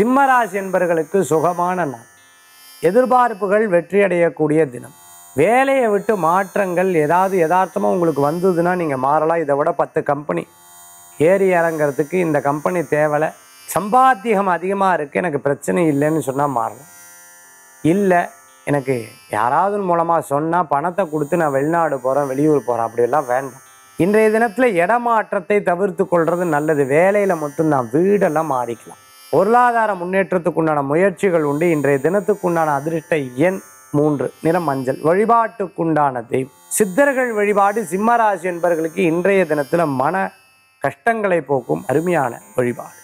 சிம்மராசி என்பர்களுக்கு சுகமான நாள். எதிர்பார்ப்புகள் வெற்றியடையக்கூடிய தினம். வேலையை விட்டு மாற்றங்கள் ஏதாவது யதார்த்தமாக உங்களுக்கு வந்ததுன்னா நீங்கள் மாறலாம். இதை விட பத்து கம்பெனி ஏறி இறங்கிறதுக்கு இந்த கம்பெனி தேவலை. சம்பாத்தியம் அதிகமாக இருக்குது எனக்கு பிரச்சனை இல்லைன்னு சொன்னால் மாறலாம். இல்லை எனக்கு யாராவது மூலமாக சொன்னால் பணத்தை கொடுத்து நான் வெளிநாடு போகிறேன் வெளியூர் போகிறேன் அப்படியெல்லாம் வேண்டாம். இன்றைய தினத்தில் இடமாற்றத்தை தவிர்த்து கொள்வது நல்லது. வேலையில் மட்டும் நான் வீடெல்லாம் மாறிக்கலாம். பொருளாதார முன்னேற்றத்துக்குண்டான முயற்சிகள் உண்டு. இன்றைய தினத்துக்குண்டான அதிர்ஷ்ட எண் மூன்று நிறம் மஞ்சள். வழிபாட்டுக்குண்டான தெய்வம் சித்தர்கள் வழிபாடு சிம்மராசி என்பவர்களுக்கு இன்றைய தினத்தில் மன கஷ்டங்களை போக்கும் அருமையான வழிபாடு.